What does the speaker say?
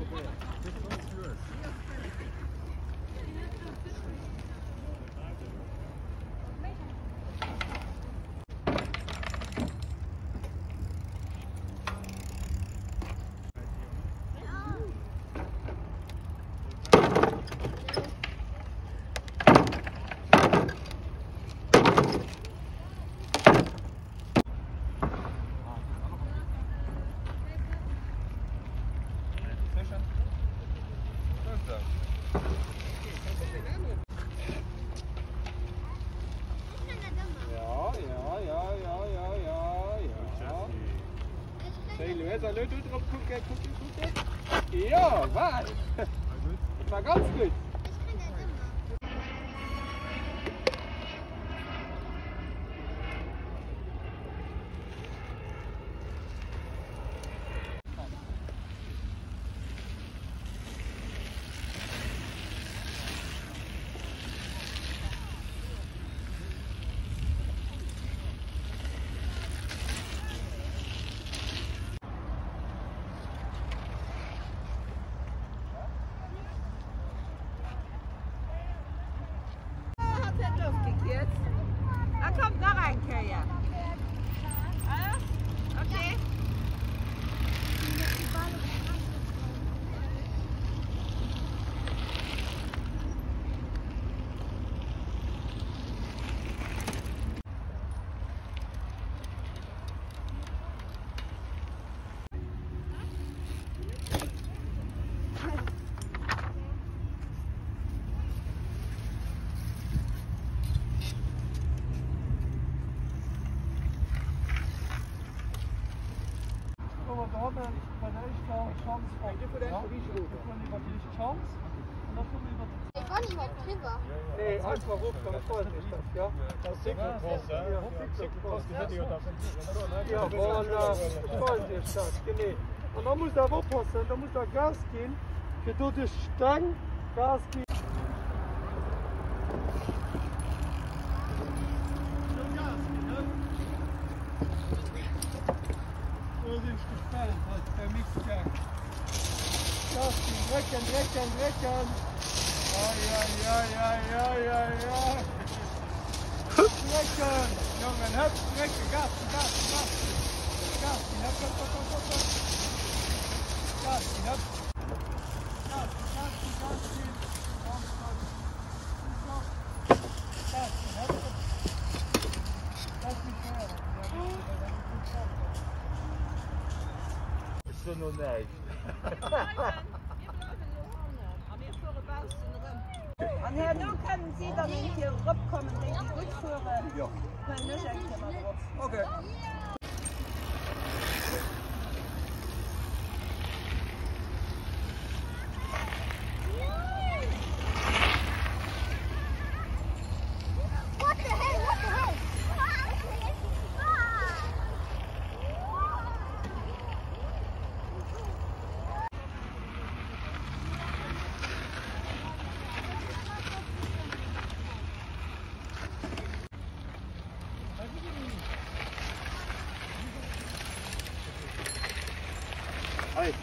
This one's yours. Ja, ja, ja, ja, ja, ja, ja. Er soll nicht drauf gucken, gucken, gucken. Ja, was? War ganz gut. 太阳。Aber da haben wir bei der ist da Chance dir von der ja. von über die Chance und dann kommen wir über die Ich war nicht mal drüber. Nee, einfach hoch, dann freut mich das, ja? Das ist Cyclocross, ja. Cyclocross, die hätte ich auch Ja, voilà, freut mich das, genau. Und dann muss er aufpassen, da muss er Gas gehen, für dort die Stange Gas gehen. So sind sie gespannt, was der Mix sagt. Gas gehen, drecken, drecken, drecken. Ja, ja, ja, ja, ja, ja, ja. Strecken! Jungen, hüpf, strecken, Gas, Gas, Gas. Gas, hüpf, hüpf, hüpf, hüpf, hüpf. Gas, hüpf. Gas, Gas, Gas, Gas, Gas, Gas, hüpf. Lass mich hören. Ist doch noch nicht. Und Herr, nun können Sie dann hier rüberkommen, wenn Sie gut fahren. Ja. Ein Thema drauf. Okay. Hey.